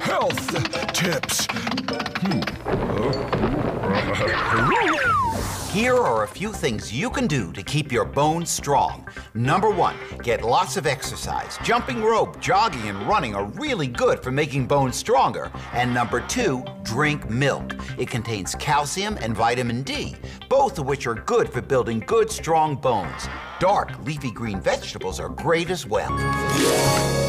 health tips. Here are a few things you can do to keep your bones strong. Number one, get lots of exercise. Jumping rope, jogging, and running are really good for making bones stronger. And number two, drink milk. It contains calcium and vitamin D, both of which are good for building good, strong bones. Dark, leafy green vegetables are great as well.